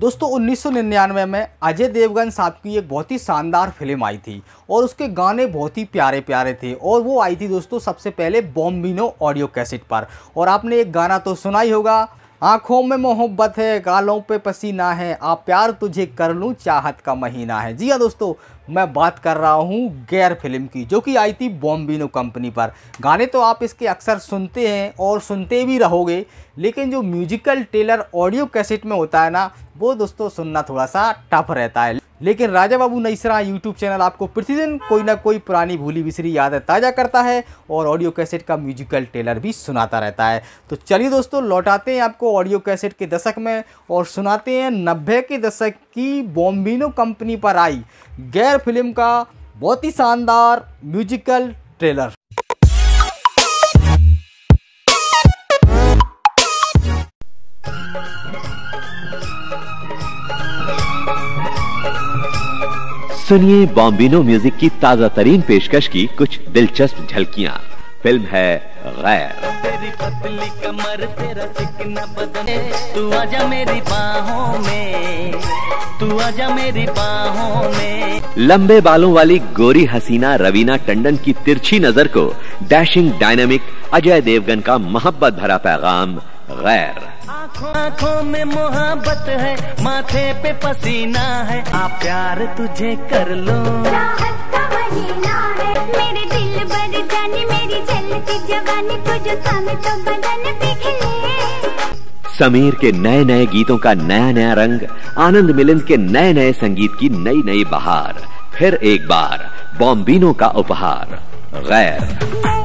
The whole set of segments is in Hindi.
दोस्तों 1999 में अजय देवगन साहब की एक बहुत ही शानदार फ़िल्म आई थी और उसके गाने बहुत ही प्यारे प्यारे थे और वो आई थी दोस्तों सबसे पहले बॉम्बिनो ऑडियो कैसेट पर। और आपने एक गाना तो सुना ही होगा आँखों में मोहब्बत है, गालों पे पसीना है, आप प्यार तुझे कर लूँ, चाहत का महीना है। जी हाँ दोस्तों, मैं बात कर रहा हूँ गैर फ़िल्म की, जो कि आई थी बॉम्बिनो कंपनी पर। गाने तो आप इसके अक्सर सुनते हैं और सुनते भी रहोगे, लेकिन जो म्यूजिकल टेलर ऑडियो कैसेट में होता है ना, वो दोस्तों सुनना थोड़ा सा टफ रहता है। लेकिन राजा बाबू नईसरा यूट्यूब चैनल आपको प्रतिदिन कोई ना कोई पुरानी भूली बिसरी यादें ताज़ा करता है और ऑडियो कैसेट का म्यूजिकल टेलर भी सुनाता रहता है। तो चलिए दोस्तों, लौटाते हैं आपको ऑडियो कैसेट के दशक में और सुनाते हैं नब्बे के दशक की बॉम्बिनो कंपनी पर आई गैर फ़िल्म का बहुत ही शानदार म्यूजिकल ट्रेलर। सुनिए बॉम्बिनो म्यूज़िक की ताज़ा तरीन पेशकश की कुछ दिलचस्प झलकियाँ। फ़िल्म है गैर। तेरी पतली कमर तेरा चिकना बदन तू आजा मेरी बाहों में। तू आजा मेरी बाहों में। लंबे बालों वाली गोरी हसीना रवीना टंडन की तिरछी नज़र को डैशिंग डायनामिक अजय देवगन का मोहब्बत भरा पैगाम गैर। आँखों आँखों में मोहब्बत है माथे पे पसीना है। आप प्यार तुझे कर लो। है। मेरे दिल भर जाने मेरी जवानी तुझ सामने तो बदन समीर के नए नए गीतों का नया नया रंग आनंद मिलिंद के नए नए संगीत की नई नई बहार फिर एक बार बॉम्बिनो का उपहार। गैर।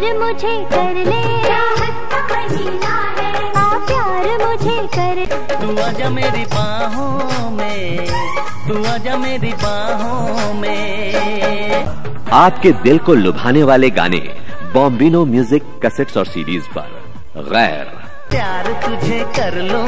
प्यार मुझे कर ले। महीना है आ प्यार मुझे कर तू आजा मेरी बाहों में तू आजा मेरी बाहों में। आपके दिल को लुभाने वाले गाने बॉम्बिनो म्यूज़िक कैसेट्स और सीडीज पर। गैर। प्यार तुझे कर लो।